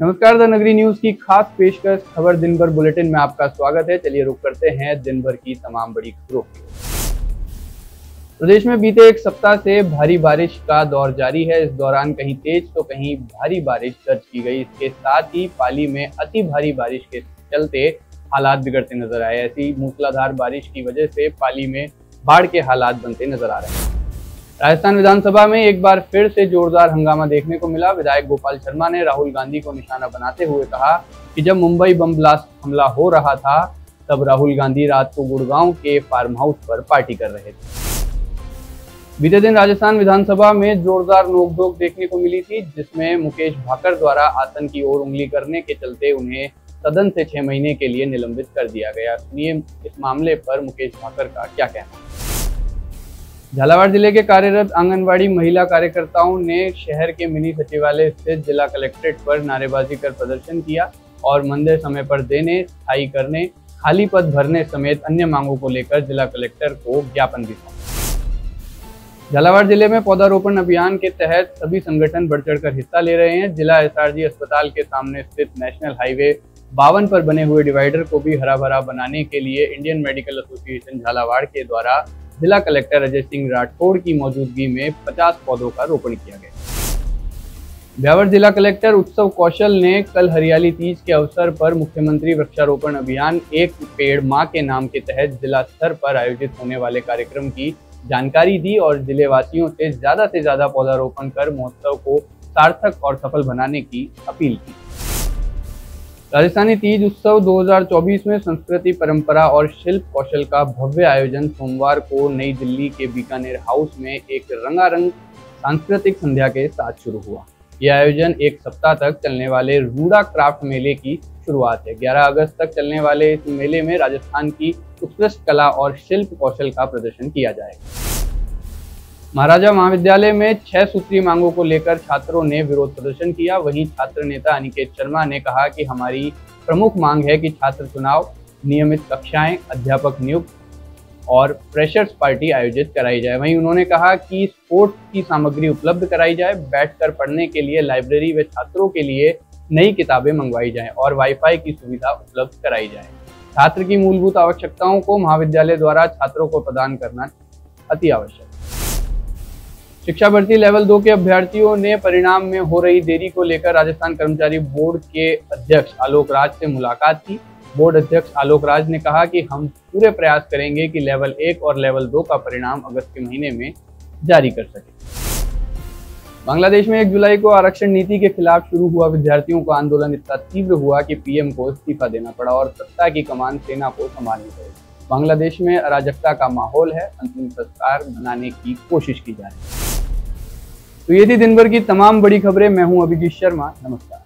नमस्कार द नगरी न्यूज़ की खास पेशकश खबर दिन भर बुलेटिन में आपका स्वागत है। चलिए रुक करते हैं दिन भर की तमाम बड़ी खबरों प्रदेश में बीते एक सप्ताह से भारी बारिश का दौर जारी है। इस दौरान कहीं तेज तो कहीं भारी बारिश दर्ज की गई। इसके साथ ही पाली में अति भारी बारिश के चलते हालात बिगड़ते नज़र आए। ऐसी मूसलाधार बारिश की वजह से पाली में बाढ़ के हालात बनते नज़र आ रहे हैं। राजस्थान विधानसभा में एक बार फिर से जोरदार हंगामा देखने को मिला। विधायक गोपाल शर्मा ने राहुल गांधी को निशाना बनाते हुए कहा कि जब मुंबई बम ब्लास्ट हमला हो रहा था, तब राहुल गांधी रात को गुड़गांव के फार्म हाउस पर पार्टी कर रहे थे। बीते दिन राजस्थान विधानसभा में जोरदार नोकझोंक देखने को मिली थी, जिसमें मुकेश भाकर द्वारा आतंक की ओर उंगली करने के चलते उन्हें सदन से छह महीने के लिए निलंबित कर दिया गया। सुनिए इस मामले पर मुकेश भाकर का क्या कहना झालावाड़ ज़िले के कार्यरत आंगनबाड़ी महिला कार्यकर्ताओं ने शहर के मिनी सचिवालय स्थित जिला कलेक्ट्रेट पर नारेबाजी कर प्रदर्शन किया और मंदिर समय पर देने, स्थायी करने, खाली पद भरने समेत अन्य मांगों को लेकर जिला कलेक्टर को ज्ञापन भी झालावाड़ ज़िले में पौधारोपण अभियान के तहत सभी संगठन बढ़ चढ़कर हिस्सा ले रहे हैं। जिला एसआरजी अस्पताल के सामने स्थित नेशनल हाईवे बावन पर बने हुए डिवाइडर को भी हरा भरा बनाने के लिए इंडियन मेडिकल एसोसिएशन झालावाड़ के द्वारा जिला कलेक्टर अजय सिंह राठौड़ की मौजूदगी में 50 पौधों का रोपण किया गया। ब्यावर जिला कलेक्टर उत्सव कौशल ने कल हरियाली तीज के अवसर पर मुख्यमंत्री वृक्षारोपण अभियान एक पेड़ माँ के नाम के तहत जिला स्तर पर आयोजित होने वाले कार्यक्रम की जानकारी दी और ज़िले वासियों से ज़्यादा से ज़्यादा पौधारोपण कर महोत्सव को सार्थक और सफल बनाने की अपील की। राजस्थानी तीज उत्सव 2024 में संस्कृति, परंपरा और शिल्प कौशल का भव्य आयोजन सोमवार को नई दिल्ली के बीकानेर हाउस में एक रंगारंग सांस्कृतिक संध्या के साथ शुरू हुआ। यह आयोजन एक सप्ताह तक चलने वाले रूडा क्राफ्ट मेले की शुरुआत है। 11 अगस्त तक चलने वाले इस मेले में राजस्थान की उत्कृष्ट कला और शिल्प कौशल का प्रदर्शन किया जाएगा। महाराजा महाविद्यालय में छह सूत्रीय मांगों को लेकर छात्रों ने विरोध प्रदर्शन किया। वहीं छात्र नेता अनिकेत शर्मा ने कहा कि हमारी प्रमुख मांग है कि छात्र चुनाव, नियमित कक्षाएँ, अध्यापक नियुक्त और फ्रेशर्स पार्टी आयोजित कराई जाए। वहीं उन्होंने कहा कि स्पोर्ट्स की सामग्री उपलब्ध कराई जाए, बैठकर पढ़ने के लिए लाइब्रेरी व छात्रों के लिए नई किताबें मंगवाई जाए और वाईफाई की सुविधा उपलब्ध कराई जाए। छात्र की मूलभूत आवश्यकताओं को महाविद्यालय द्वारा छात्रों को प्रदान करना अति आवश्यक शिक्षा भर्ती लेवल दो के अभ्यर्थियों ने परिणाम में हो रही देरी को लेकर राजस्थान कर्मचारी बोर्ड के अध्यक्ष आलोक राज से मुलाकात की। बोर्ड अध्यक्ष आलोक राज ने कहा कि हम पूरे प्रयास करेंगे कि लेवल एक और लेवल दो का परिणाम अगस्त के महीने में जारी कर सके। बांग्लादेश में एक जुलाई को आरक्षण नीति के खिलाफ शुरू हुआ, विद्यार्थियों का आंदोलन इतना तीव्र हुआ कि पीएम को इस्तीफा देना पड़ा और सत्ता की कमान सेना को संभालनी पड़ी। बांग्लादेश में अराजकता का माहौल है, अंतिम संस्कार बनाने की कोशिश की जा रही है। तो ये थी दिन भर की तमाम बड़ी खबरें। मैं हूँ अभिजीत शर्मा। नमस्कार।